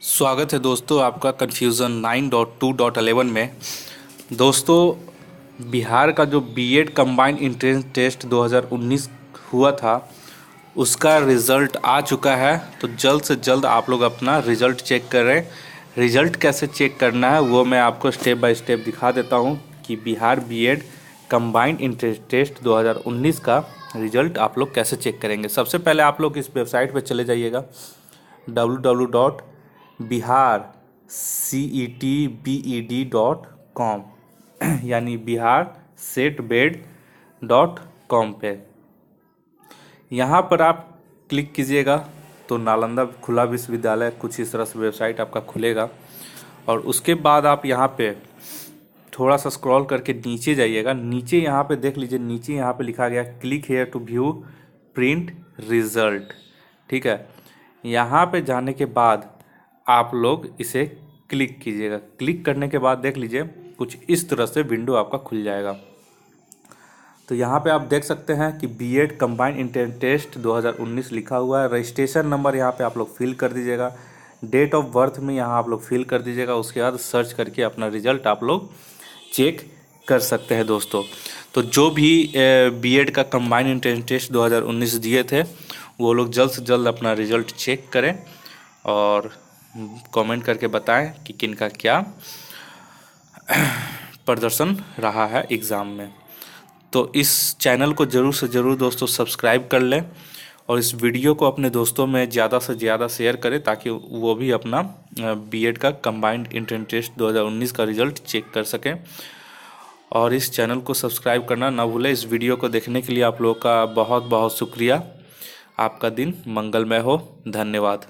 स्वागत है दोस्तों आपका confusion nine dot two dot eleven में। दोस्तों, बिहार का जो बीएड कंबाइंड इंट्रेंस टेस्ट 2019 हुआ था, उसका रिज़ल्ट आ चुका है। तो जल्द से जल्द आप लोग अपना रिज़ल्ट चेक करें। रिज़ल्ट कैसे चेक करना है, वो मैं आपको स्टेप बाय स्टेप दिखा देता हूँ कि Bihar B Ed combined entrance test 2019 का रिज़ल्ट आप लोग कैसे चेक करेंगे। सबसे पहले आप लोग इस वेबसाइट पर चले जाइएगा। W W dot Bihar C E T B E D dot com यानी Bihar CET B Ed dot com पे। यहाँ पर आप क्लिक कीजिएगा तो नालंदा खुला विश्वविद्यालय, कुछ इस तरह से वेबसाइट आपका खुलेगा। और उसके बाद आप यहाँ पे थोड़ा सा स्क्रॉल करके नीचे जाइएगा। नीचे यहाँ पे देख लीजिए, नीचे यहाँ पे लिखा गया click here to view print result ठीक है? यहाँ पे जाने के बाद आप लोग इसे क्लिक कीजिएगा। क्लिक करने के बाद देख लीजिए, कुछ इस तरह से विंडो आपका खुल जाएगा। तो यहाँ पे आप देख सकते हैं कि B Ed combined inter test 2019 लिखा हुआ है। रजिस्ट्रेशन नंबर यहाँ पे आप लोग फिल कर दीजिएगा। डेट ऑफ़ बर्थ में यहाँ आप लोग फिल कर दीजिएगा। उसके बाद सर्च करके अपना रिज़ल्ट आप लोग चेक कर सकते हैं दोस्तों। तो जो भी बी एड का कम्बाइंड इंटर टेस्ट 2019 दिए थे, वो लोग जल्द से जल्द अपना रिज़ल्ट चेक करें और कमेंट करके बताएँ कि किन का क्या प्रदर्शन रहा है एग्ज़ाम में। तो इस चैनल को ज़रूर से ज़रूर दोस्तों सब्सक्राइब कर लें और इस वीडियो को अपने दोस्तों में ज़्यादा से ज़्यादा शेयर करें ताकि वो भी अपना बीएड का कंबाइंड इंट्रेंस टेस्ट 2019 का रिज़ल्ट चेक कर सकें। और इस चैनल को सब्सक्राइब करना ना भूलें। इस वीडियो को देखने के लिए आप लोगों का बहुत बहुत शुक्रिया। आपका दिन मंगलमय हो। धन्यवाद।